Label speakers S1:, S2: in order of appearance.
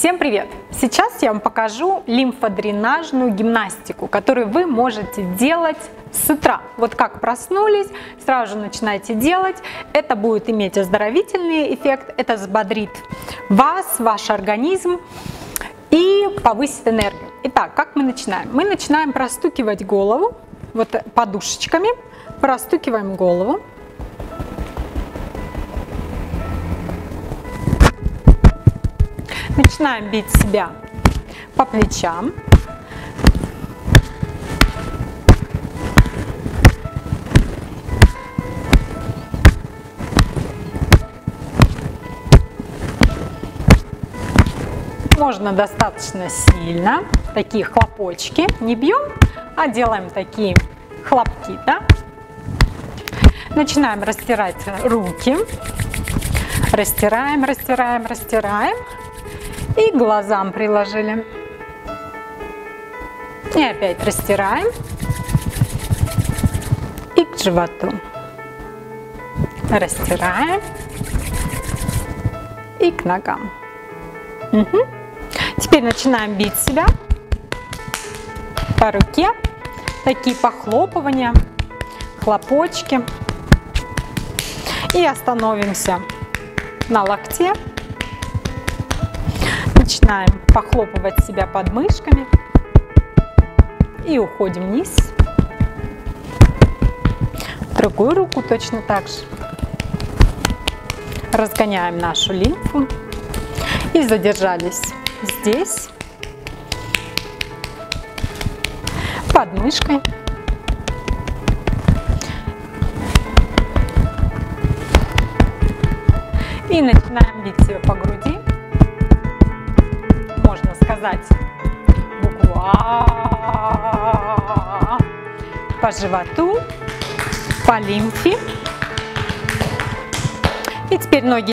S1: Всем привет! Сейчас я вам покажу лимфодренажную гимнастику, которую вы можете делать с утра. Вот как проснулись, сразу же начинаете делать. Это будет иметь оздоровительный эффект, это взбодрит вас, ваш организм и повысит энергию. Итак, как мы начинаем? Мы начинаем простукивать голову вот подушечками, простукиваем голову. Начинаем бить себя по плечам. Можно достаточно сильно, такие хлопочки, не бьем, а делаем такие хлопки, да? Начинаем растирать руки, растираем, растираем, растираем и глазам приложили. И опять растираем и к животу. Растираем и к ногам. Угу. Теперь начинаем бить себя по руке. Такие похлопывания, хлопочки. И остановимся на локте Начинаем похлопывать себя подмышками и уходим вниз. Другую руку точно так же. Разгоняем нашу лимфу и задержались здесь, под мышкой. И начинаем бить себя по груди сказать букву А по животу, по лимфе. И теперь ноги